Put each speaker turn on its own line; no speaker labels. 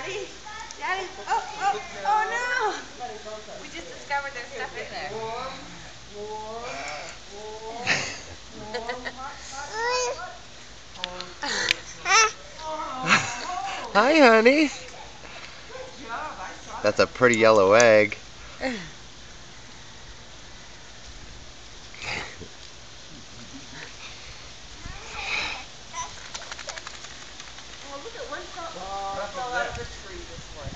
Daddy? Daddy? Oh, oh, oh no! We just discovered there's stuff in there.
Hi, honey. That's a pretty yellow egg. just read this way.